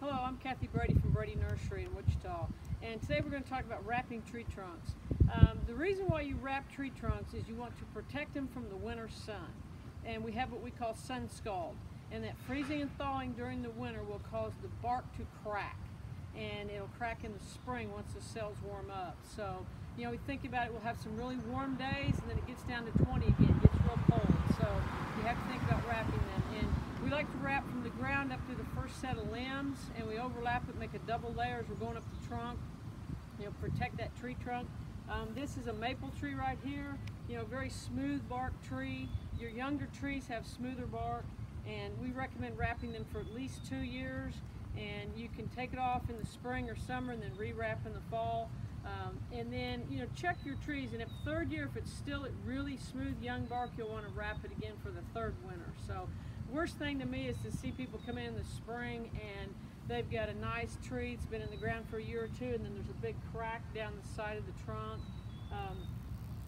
Hello, I'm Cathy Brady from Brady Nursery in Wichita, and today we're going to talk about wrapping tree trunks. Um, the reason why you wrap tree trunks is you want to protect them from the winter sun, and we have what we call sun scald, and that freezing and thawing during the winter will cause the bark to crack, and it'll crack in the spring once the cells warm up. So, you know, we think about it, we'll have some really warm days, and then it gets down to 20 again, it gets real cold, so you have to think about wrapping them. And we like to wrap from the ground up through the first set of limbs and we overlap it, make a double layer as we're going up the trunk, you know, protect that tree trunk. Um, this is a maple tree right here, you know, very smooth bark tree. Your younger trees have smoother bark and we recommend wrapping them for at least two years and you can take it off in the spring or summer and then rewrap in the fall. Um, and then, you know, check your trees and if third year, if it's still at really smooth young bark, you'll want to wrap it again for the third winter. So worst thing to me is to see people come in the spring and they've got a nice tree, it's been in the ground for a year or two, and then there's a big crack down the side of the trunk. Um,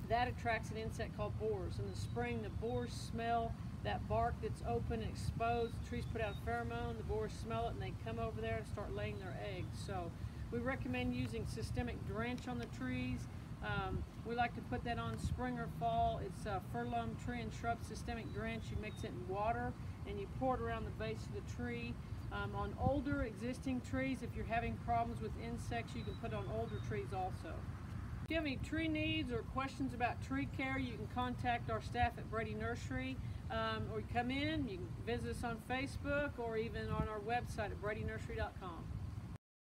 that attracts an insect called borers. In the spring, the borers smell that bark that's open and exposed. The trees put out a pheromone, the borers smell it, and they come over there and start laying their eggs. So we recommend using systemic drench on the trees. Um, we like to put that on spring or fall. It's a Fertilome tree and shrub systemic drench. You mix it in water and you pour it around the base of the tree. Um, on older existing trees, if you're having problems with insects, you can put on older trees also. If you have any tree needs or questions about tree care, you can contact our staff at Brady Nursery um, or come in, you can visit us on Facebook or even on our website at bradynursery.com.